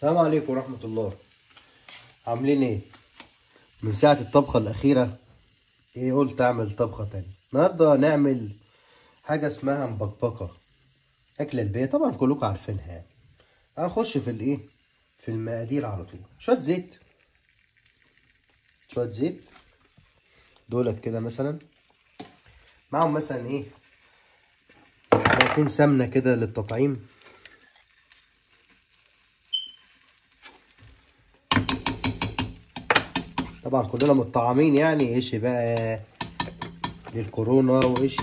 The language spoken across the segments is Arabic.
السلام عليكم ورحمة الله. عاملين إيه؟ من ساعة الطبخة الأخيرة إيه قلت أعمل طبخة تانية النهاردة هنعمل حاجة اسمها مبكبكة. أكلة البيت طبعا كلكم عارفينها يعني. هنخش في الإيه؟ في المقادير على طول. شوية زيت. شوية زيت. دولت كده مثلا. معاهم مثلا إيه؟ معلقتين سمنة كده للتطعيم. طبعا كلنا متطعمين يعني إيش بقى للكورونا وايش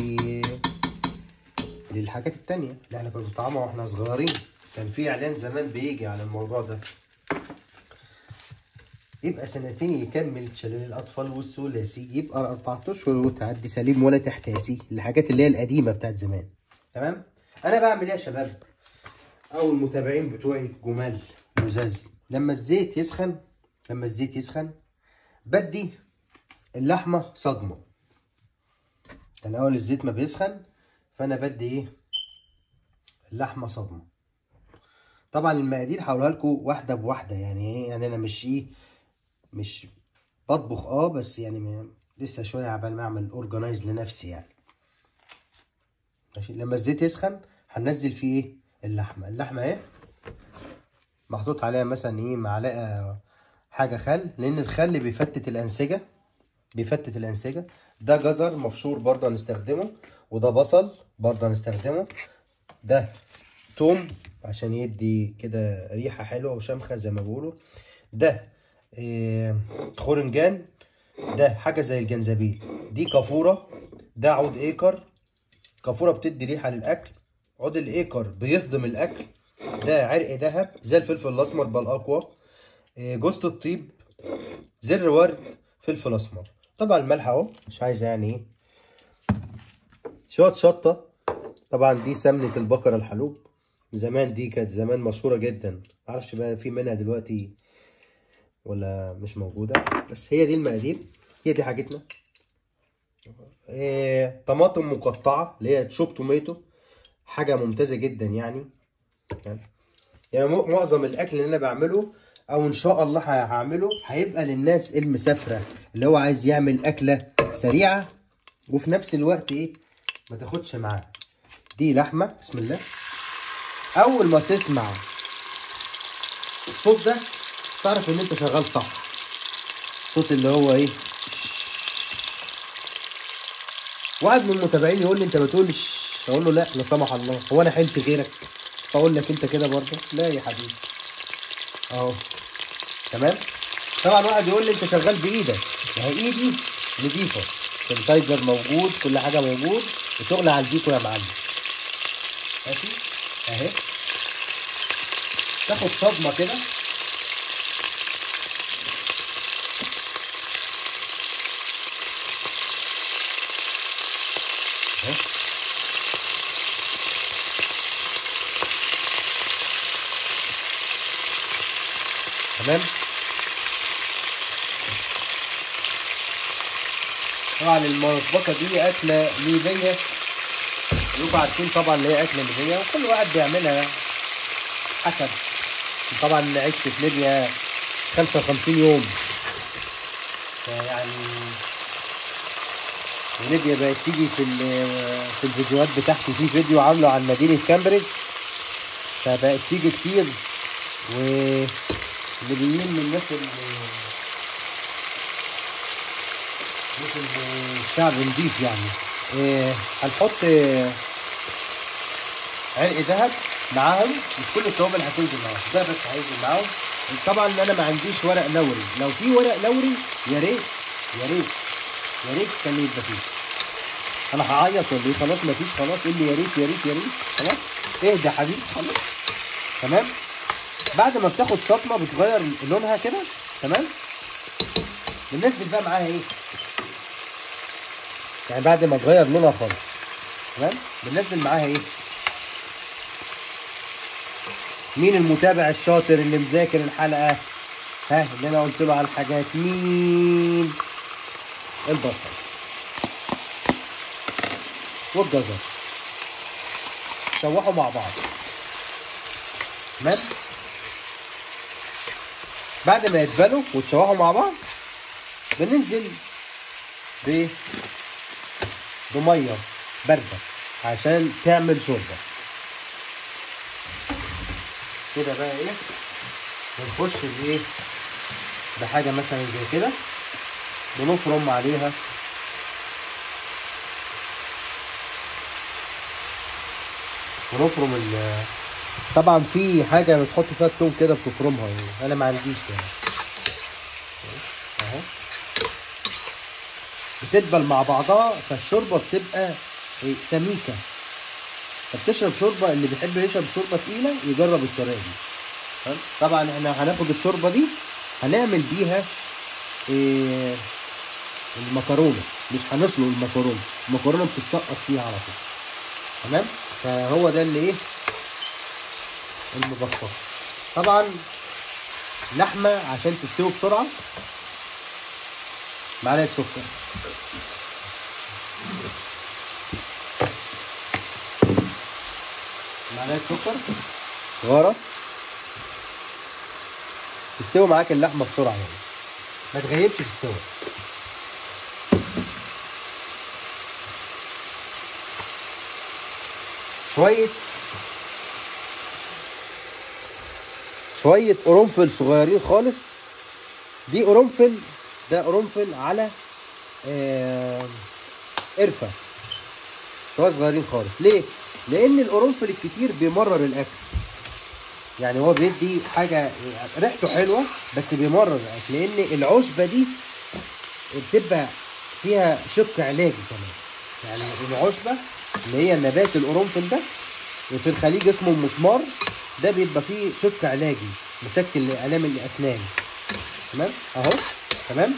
للحاجات التانية. اللي إحنا كنا بنطعمها وإحنا صغيرين. كان في إعلان زمان بيجي على الموضوع ده. يبقى سنتين يكمل شلال الأطفال والثلاثي يبقى 4 اشهر وتعدي سليم ولا تحتاسي. الحاجات اللي هي القديمة بتاعت زمان. تمام؟ أنا بعمل إيه يا شباب؟ أو المتابعين بتوعي جمال لزاز لما الزيت يسخن لما الزيت يسخن بدي اللحمة صدمة. كان أول الزيت ما بيسخن فأنا بدي إيه؟ اللحمة صدمة. طبعا المقادير هقولها لكم واحدة بواحدة يعني إيه؟ يعني أنا مش إيه؟ مش بطبخ آه بس يعني لسه شوية عبال ما أعمل اورجنايز لنفسي يعني. ماشي؟ لما الزيت يسخن هننزل فيه إيه؟ اللحمة. اللحمة اهي محطوط عليها مثلا إيه؟ معلقة حاجة خل لأن الخل بيفتت الأنسجة بيفتت الأنسجة. ده جزر مبشور برضه هنستخدمه وده بصل برضه هنستخدمه. ده توم عشان يدي كده ريحة حلوة وشمخة زي ما بيقولوا. ده إيه خورنجان. ده حاجة زي الجنزبيل. دي كافورة. ده عود إيكر. كافورة بتدي ريحة للأكل. عود الإيكر بيهضم الأكل. ده عرق ذهب زي الفلفل الأسمر بل أقوى. إيه، جوزة الطيب زر ورد فلفل أسمر. طبعا الملح أهو مش عايزه يعني شوية شطة. طبعا دي سمنة البقرة الحلوب. زمان دي كانت زمان مشهورة جدا. معرفش بقى في منها دلوقتي ولا مش موجودة بس هي دي المقادير. هي دي حاجتنا. إيه طماطم مقطعة اللي هي تشوب توميتو. حاجة ممتازة جدا يعني. يعني يعني معظم الأكل اللي أنا بعمله أو إن شاء الله هعمله هيبقى للناس المسافرة اللي هو عايز يعمل أكلة سريعة وفي نفس الوقت إيه ما تاخدش معاه. دي لحمة بسم الله. أول ما تسمع الصوت ده تعرف إن أنت شغال صح. الصوت اللي هو إيه واحد من المتابعين يقول لي أنت بتقول شش أقول له لا لا سمح الله. هو أنا حلت غيرك. أقول لك أنت كده برضه. لا يا حبيبي. اهو. تمام؟ طبعا واحد يقول لي انت شغال بإيدك. ما هي إيدي نضيفه سانيتايزر موجود كل حاجة موجود. وشغل على البيكو يا معلم. ماشي؟ اهي. تاخد صدمة كده. اهو. تمام؟ طبعا المطبخه دي أكلة ليبية. كلكم عارفين طبعا اللي هي أكلة ليبية وكل واحد بيعملها حسب. طبعا عشت في ليبيا 55 يوم. يعني وليبيا بقت تيجي في في الفيديوهات بتاعتي. في فيديو عامله عن مدينة كامبريدج فبقت تيجي كتير. والليبيين من الناس اللي الناس اللي الشعب نضيف يعني. إيه هنحط آه، عرق ذهب معاهم مش كل التوابل هتنزل معاهم. ده بس هينزل معاهم. طبعا أنا ما عنديش ورق لوري. لو في ورق لوري يا ريت يا ريت يا ريت كان يبقى فيه. أنا هعيط ولا إيه؟ خلاص فيش خلاص قول لي يا ريت يا ريت يا ريت خلاص. اهدى يا حبيبي خلاص. تمام؟ بعد ما بتاخد صدمة بتغير لونها كده تمام؟ بننزل بقى معاها إيه؟ يعني بعد ما تغير لونها خالص تمام؟ بننزل معاها إيه؟ مين المتابع الشاطر اللي مذاكر الحلقة؟ ها اللي أنا قلت له على الحاجات. مين؟ البصل والجزر. شوحوا مع بعض. تمام؟ بعد ما يتبلوا وتشوحوا مع بعض بننزل ب بمية باردة عشان تعمل شوربة. كده بقى إيه؟ بنخش بايه بحاجة مثلا زي كده. بنفرم عليها. ونفرم ال طبعا في حاجة بتحط فيها التوم كده بتفرمها يعني. أنا ما عنديش يعني. أهو. بتدبل مع بعضها فالشوربة بتبقى إيه سميكة. فبتشرب شوربة اللي بيحب يشرب شوربة تقيلة يجرب الطريقة دي؟ طبعا إحنا هناخد الشوربة دي هنعمل بيها إيه المكرونة. مش هنسلق المكرونة. المكرونة بتتسقط فيها على طول. تمام؟ فهو ده اللي إيه المبسط طبعا لحمة عشان تستوي بسرعة. معلقة سكر. معلقة سكر. صغيرة. تستوي معاك اللحمة بسرعة يعني. ما تغيبش في السوا. شوية شوية قرنفل صغيرين خالص. دي قرنفل ده قرنفل على آه قرفة. شوية صغيرين خالص. ليه؟ لأن القرنفل الكتير بيمرر الأكل. يعني هو بيدي حاجة ريحته حلوة بس بيمرر الأكل. لأن العشبة دي بتبقى فيها شق علاجي كمان. يعني العشبة اللي هي نبات القرنفل ده وفي الخليج اسمه المسمار ده بيبقى فيه شق علاجي مسكن لآلام الأسنان. تمام؟ أهو. تمام؟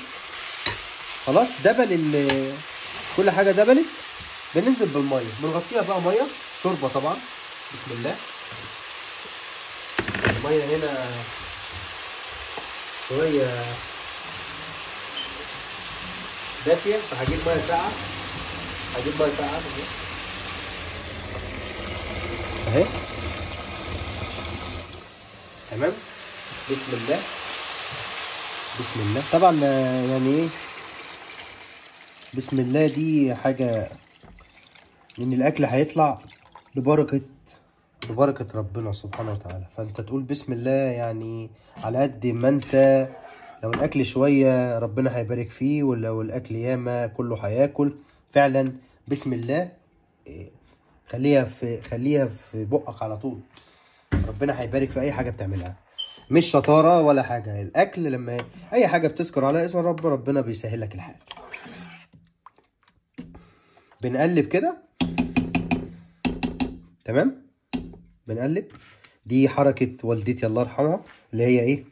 خلاص. دبل ال كل حاجة دبلت. بننزل بالمية. بنغطيها بقى مية. شوربة طبعا. بسم الله. المية هنا شوية دافية. فهجيب مية ساقعة. هجيب مية ساقعة. اهي. تمام؟ بسم الله. بسم الله. طبعا يعني إيه؟ بسم الله دي حاجة إن الأكل هيطلع ببركة ببركة ربنا سبحانه وتعالى. فأنت تقول بسم الله يعني على قد ما أنت لو الأكل شوية ربنا هيبارك فيه ولو الأكل ياما كله هياكل. فعلا بسم الله خليها في خليها في بقك على طول. ربنا هيبارك في أي حاجة بتعملها. مش شطارة ولا حاجة. الأكل لما أي حاجة بتذكر عليها اسم رب ربنا بيسهل لك الحال. بنقلب كده؟ تمام؟ بنقلب. دي حركة والدتي الله يرحمها اللي هي إيه؟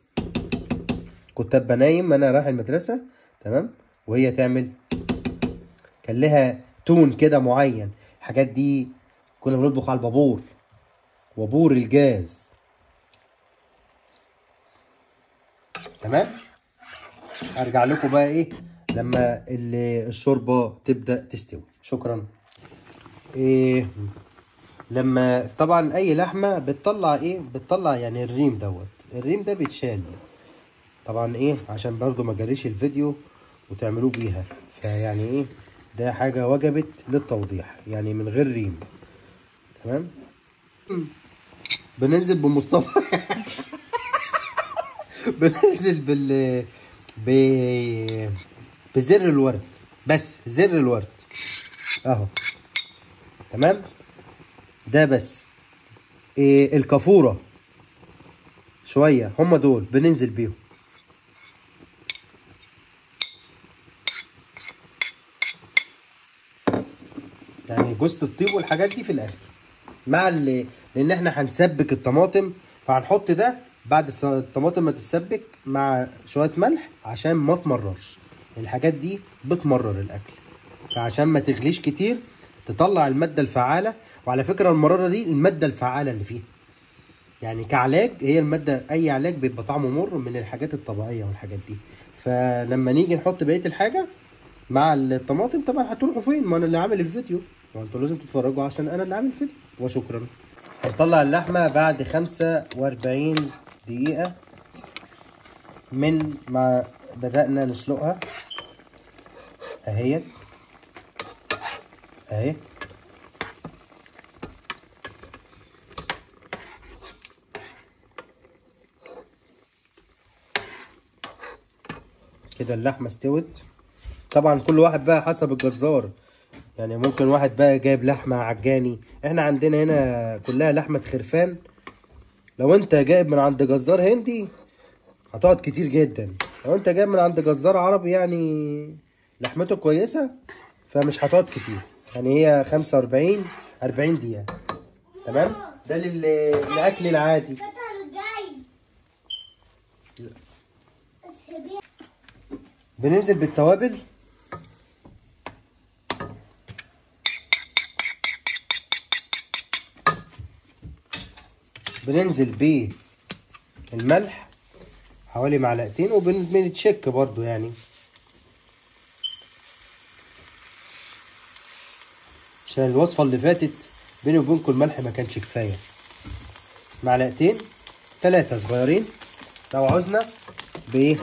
كنت ابقى نايم أنا رايح المدرسة تمام؟ وهي تعمل كان لها tone كده معين. الحاجات دي كنا بنطبخ على البابور وبور الجاز. تمام؟ أرجع لكم بقى إيه لما ال- الشوربة تبدأ تستوي. شكرا. إيه لما طبعا أي لحمة بتطلع إيه بتطلع يعني الريم دوت. الريم ده بيتشال. طبعا إيه عشان برضو ما جريش الفيديو وتعملوه بيها. فيعني إيه ده حاجة وجبت للتوضيح يعني من غير ريم. تمام؟ بننزل بمصطفى. بننزل بال ب بزر الورد. بس زر الورد. اهو. تمام؟ ده بس. إيه الكافورة. شوية. هم دول. بننزل بيهم. يعني جوز الطيب والحاجات دي في الآخر. مع ال... لأن إحنا هنسبك الطماطم فهنحط ده بعد الطماطم ما تتسبك مع شوية ملح عشان ما تمررش. الحاجات دي بتمرر الأكل. فعشان ما تغليش كتير تطلع المادة الفعالة. وعلى فكرة المرارة دي المادة الفعالة اللي فيها. يعني كعلاج هي المادة أي علاج بيبقى طعمه مر من الحاجات الطبيعية والحاجات دي. فلما نيجي نحط بقية الحاجة مع الطماطم طبعا هتروحوا فين؟ ما أنا اللي عامل الفيديو. ما لازم تتفرجوا عشان أنا اللي عامل الفيديو. وشكرا. هنطلع اللحمة بعد 45 دقيقة من ما بدأنا نسلقها. أهيت. أهي. كده اللحمة استوت. طبعا كل واحد بقى حسب الجزار. يعني ممكن واحد بقى جايب لحمة عجاني إحنا عندنا هنا كلها لحمة خرفان. لو انت جايب من عند جزار هندي هتقعد كتير جدا. لو انت جايب من عند جزار عربي يعني لحمته كويسة فمش هتقعد كتير. يعني هي خمسة وأربعين أربعين دقيقة. تمام؟ ده لل- للأكل العادي. بننزل بالتوابل. بننزل بالملح حوالي معلقتين وبنتشك برضو يعني. عشان الوصفة اللي فاتت بيني وبينكم الملح ما كانش كفاية. معلقتين ثلاثة صغيرين. لو عوزنا بايه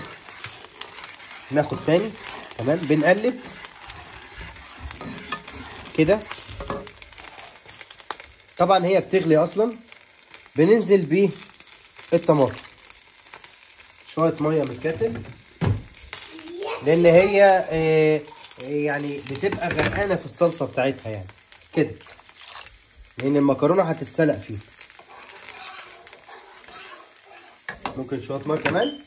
ناخد تاني تمام؟ بنقلب. كده. طبعا هي بتغلي أصلا. بننزل بيه الطماطم. شوية مية من الكاتل. لأن هي آه، يعني بتبقى غرقانة في الصلصة بتاعتها يعني. كده. لأن المكرونة هتتسلق فيه. ممكن شوية مية كمان.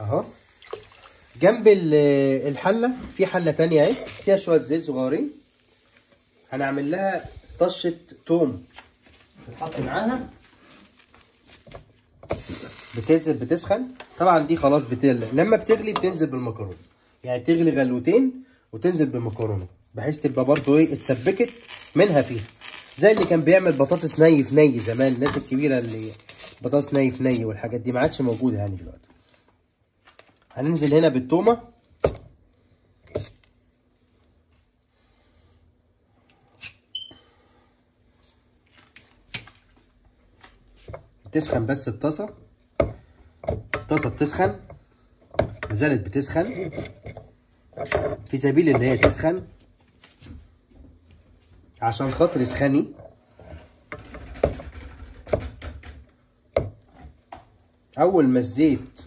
أهو. جنب ال- الحلة في حلة تانية أهي. فيها شوية زيت صغيرين. هنعمل لها طشة توم. تتحط معاها. بتنزل بتسخن. طبعا دي خلاص بتغلي. لما بتغلي بتنزل بالمكرونة. يعني تغلي غلوتين وتنزل بالمكرونة. بحيث تبقى برضو إيه اتسبكت منها فيها. زي اللي كان بيعمل بطاطس ني في ني زمان. الناس الكبيرة اللي بطاطس ني في ني والحاجات دي ما عادش موجودة يعني دلوقتي. هننزل هنا بالتومة. تسخن بس الطاسه الطاسه بتسخن. ما زالت بتسخن. في سبيل اللي هي تسخن. عشان خاطر اسخني. أول ما الزيت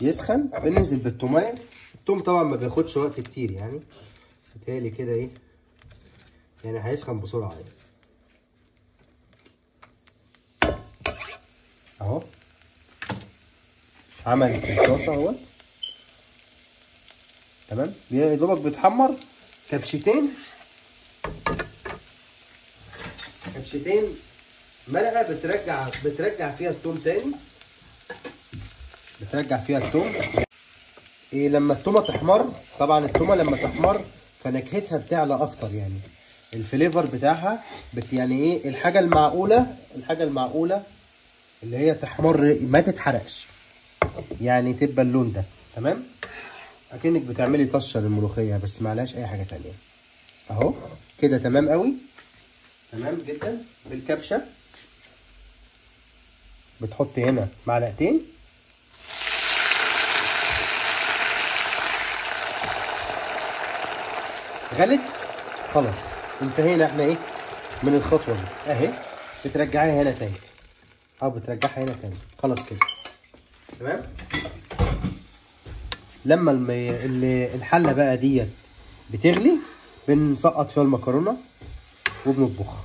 يسخن بننزل بالتومية التوم طبعا ما بياخدش وقت كتير يعني. بتهيألي كده إيه. يعني هيسخن بسرعة يعني. اهو. عمل في الطاسة اهو. تمام؟ يا دوبك بيتحمر. كبشتين. كبشتين مرقة بترجع بترجع فيها التوم تاني. بترجع فيها التوم. إيه لما التومة تحمر طبعا التومة لما تحمر فنكهتها بتعلى أكتر يعني. الفليفر بتاعها بت يعني إيه الحاجة المعقوله الحاجة المعقولة اللي هي تحمر ما تتحرقش. يعني تبقى اللون ده تمام؟ أكنك بتعملي طشة للملوخية بس معلهاش أي حاجة تانية. أهو كده تمام قوي؟ تمام جدا. بالكبشة. بتحط هنا معلقتين. غلت خلاص انتهينا إحنا إيه؟ من الخطوة دي. أهي بترجعيها هنا تاني. أو بترجعها هنا تاني. خلاص كده. تمام؟ لما الم... ال- الحلة بقى ديت بتغلي بنسقط فيها المكرونة وبنطبخها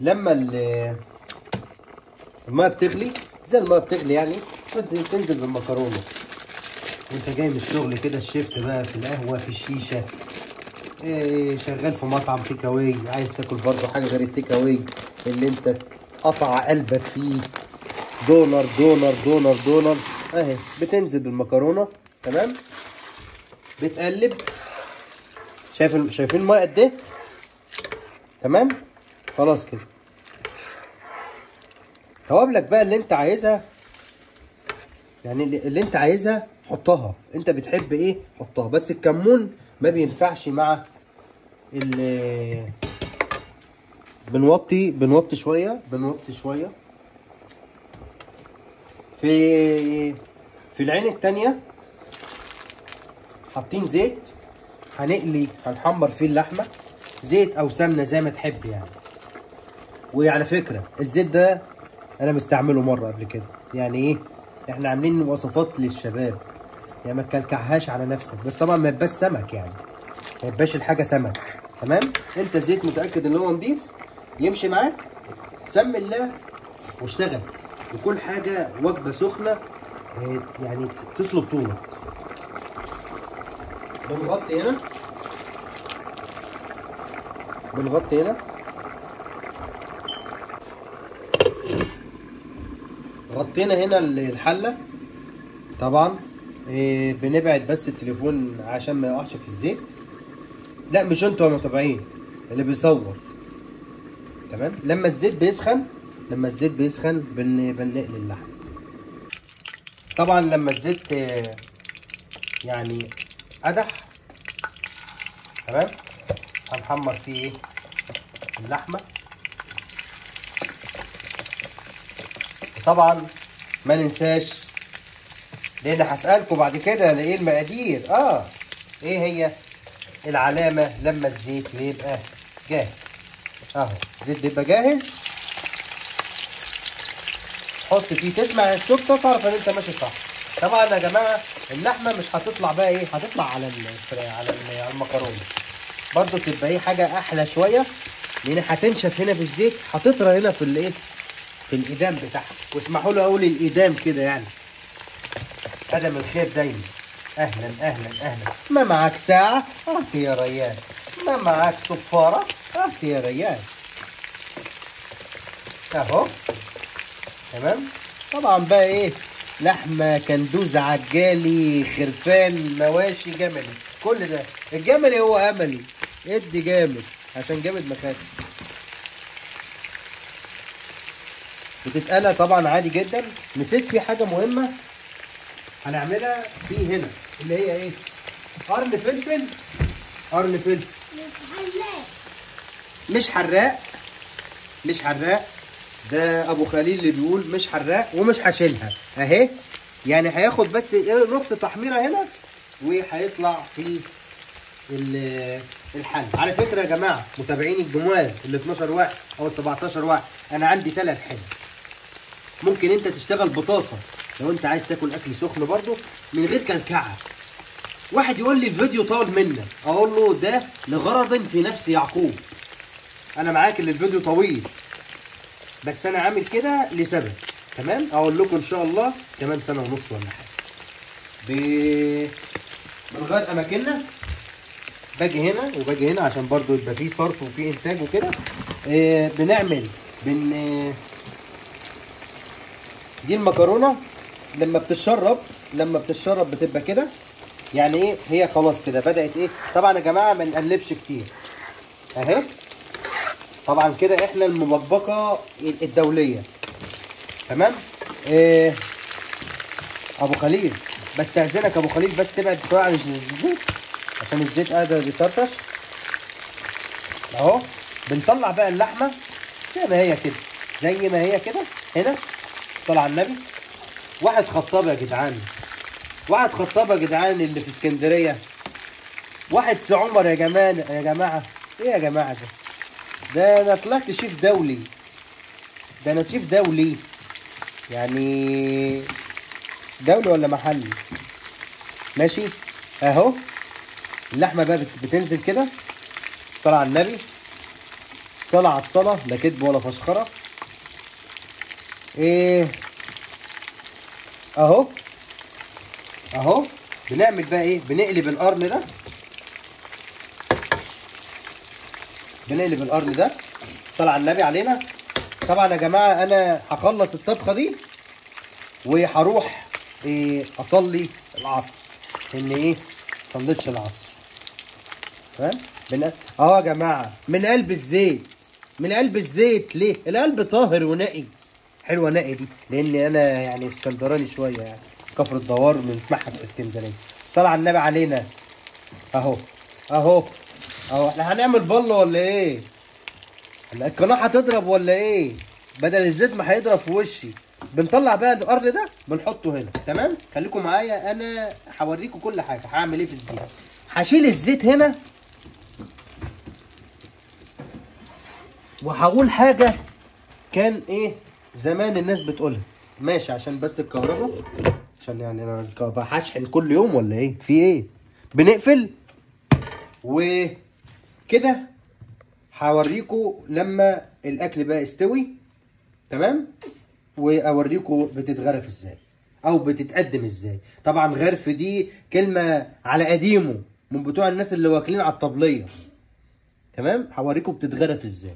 لما ال- الميه بتغلي زي الميه بتغلي يعني بت- بتنزل بالمكرونة. وانت جاي من الشغل كده الشيفت بقى في القهوة في الشيشة. إيه شغال في مطعم take away عايز تاكل برضه حاجة غير ال take away اللي انت قطع قلبك فيه. دونر دونر دونر دونر. اهي بتنزل بالمكرونة. تمام؟ بتقلب. شايف شايفين الميه قد إيه؟ تمام؟ خلاص كده. توابلك بقى اللي انت عايزها. يعني اللي اللي انت عايزها حطها. انت بتحب إيه؟ حطها. بس الكمون ما بينفعش مع ال بنوطي بنوطي شوية بنوطي شوية. في في العين التانية حاطين زيت هنقلي هنحمر فيه اللحمة. زيت أو سمنة زي ما تحب يعني. وعلى فكرة الزيت ده أنا مستعمله مرة قبل كده. يعني إيه؟ إحنا عاملين وصفات للشباب. يعني ما تكلكعهاش على نفسك. بس طبعا ما يبقاش سمك يعني. ما يبقاش الحاجة سمك. تمام؟ أنت زيت متأكد إن هو نضيف؟ يمشي معاك؟ سمي الله واشتغل. وكل حاجة وجبة سخنة آه، يعني تسلق طولك بنغطي هنا. بنغطي هنا. غطينا هنا الحلة. طبعا إيه بنبعد بس التليفون عشان ما يقعش في الزيت. لا مش أنتوا يا متابعين اللي بيصور. تمام؟ لما الزيت بيسخن لما الزيت بيسخن بن بنقلي اللحم. طبعا لما الزيت يعني قدح تمام؟ هنحمر فيه اللحمة. طبعا ما ننساش لأن هسألكم بعد كده إيه المقادير؟ آه إيه هي العلامة لما الزيت بيبقى جاهز؟ أهو. الزيت بيبقى جاهز. حط فيه تسمع الشطة تعرف ان انت ماشي صح. طبعا يا جماعة؟ اللحمة مش هتطلع بقى إيه؟ هتطلع على على ال- على المكرونة. برضو تبقى إيه؟ حاجة أحلى شوية. لأن هتنشف هنا في الزيت هتطرى هنا في الايه؟ في الايدام بتاعها. واسمحوا لي أقول الايدام كده يعني. قدم الخير دايما. أهلا أهلا أهلا. ما معاك ساعة؟ اعط يا ريان. ما معاك صفارة؟ اعط يا ريان. أهو. تمام؟ طبعا بقى إيه؟ لحمة كندوز عجالي خرفان مواشي جملي. كل ده. الجملي هو أملي. إدي جامد. عشان جامد مخاف بتتقلى طبعا عادي جدا. نسيت في حاجة مهمة؟ هنعملها في هنا. اللي هي إيه؟ قرن فلفل. قرن فلفل. متحلاق مش حراق. مش حراق. ده أبو خليل اللي بيقول مش حراق ومش هشيلها. أهي. يعني هياخد بس نص تحميرة هنا وهيطلع في ال- الحل. على فكرة يا جماعة متابعين الجمال ال 12 واحد أو 17 واحد أنا عندي ثلاث حل. ممكن أنت تشتغل بطاسة لو أنت عايز تاكل أكل سخن برضه من غير كلكعة. واحد يقول لي الفيديو طول منك أقول له ده لغرض في نفس يعقوب. أنا معاك إن الفيديو طويل. بس أنا عامل كده لسبب تمام؟ أقول لكم إن شاء الله كمان سنة ونص ولا حاجة. ب... بنغير أماكننا باجي هنا وباجي هنا عشان برضو يبقى فيه صرف وفيه إنتاج وكده. آه بنعمل بن دي المكرونة لما بتتشرب لما بتتشرب بتبقى كده. يعني إيه؟ هي خلاص كده بدأت إيه؟ طبعا يا جماعة ما نقلبش كتير. أهي. طبعا كده إحنا المبكبكه الدولية. تمام؟ إيه أبو خليل. بستأذنك أبو خليل بس تبعد شوية عن الزيت عشان الزيت قادر يطرطش. أهو بنطلع بقى اللحمة زي ما هي كده زي ما هي كده هنا الصلاة على النبي. واحد خطاب يا جدعان. واحد خطاب يا جدعان اللي في اسكندرية. واحد سي عمر يا جماعة يا جماعة إيه يا جماعة ده؟ ده أنا طلعت شيف دولي. ده أنا شيف دولي. يعني دولي ولا محلي؟ ماشي. أهو. اللحمة بقى بت- بتنزل كده. الصلاة على النبي. الصلاة على الصلاة. لا كذب ولا فشخرة. إيه. أهو. أهو. بنعمل بقى إيه؟ بنقلب القرن ده. بنقلب القرن ده. الصلاة على النبي علينا. طبعا يا جماعة أنا هخلص الطبخة دي وهروح إيه أصلي العصر. إن إيه؟ صليتش العصر. تمام؟ من أهو يا جماعة من قلب الزيت. من قلب الزيت. ليه؟ القلب طاهر ونقي. حلوة نقي دي لأن أنا يعني اسكندراني شوية يعني. كفر الدوار من في اسكندرية. الصلاة على النبي علينا. أهو. أهو. اهو إحنا هنعمل بلة ولا إيه؟ القناة هتضرب ولا إيه؟ بدل الزيت ما هيضرب في وشي بنطلع بقى القرن ده بنحطه هنا تمام؟ خليكم معايا أنا هوريكم كل حاجة هعمل إيه في الزيت هشيل الزيت هنا وهقول حاجة كان إيه زمان الناس بتقولها ماشي عشان بس الكهرباء عشان يعني أنا الكهرباء هشحن كل يوم ولا إيه؟ في إيه؟ بنقفل وكده هوريكم لما الأكل بقى يستوي تمام؟ وأوريكم بتتغرف إزاي أو بتتقدم إزاي. طبعا غرف دي كلمة على قديمه من بتوع الناس اللي واكلين على الطبلية تمام؟ هوريكم بتتغرف إزاي.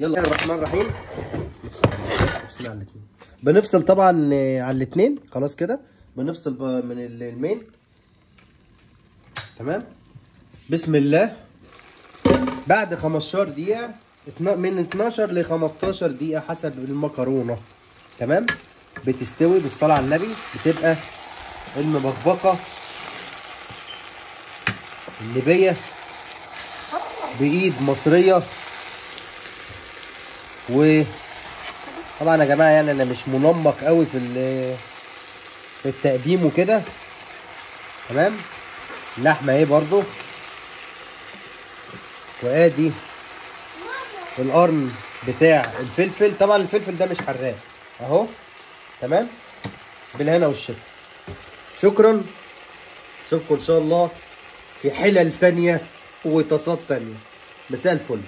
يلا. بسم الله الرحمن الرحيم. نفصل على الاثنين بنفصل طبعا آه، على الاثنين خلاص كده. بنفصل من ال- المين. تمام؟ بسم الله. بعد 15 دقيقة اتنا- من 12 ل 15 دقيقة حسب المكرونة. تمام؟ بتستوي بالصلاة على النبي بتبقى المبكبكة الليبية بإيد مصرية و طبعا يا جماعة يعني أنا مش منمق قوي في في التقديم وكده. تمام؟ اللحمة أهي برضو. وادي القرن بتاع الفلفل. طبعا الفلفل ده مش حراق. أهو. تمام؟ بالهنا والشفا. شكرا. اشوفكم إن شاء الله في حلل تانية وتصاد تانية. مساء الفل.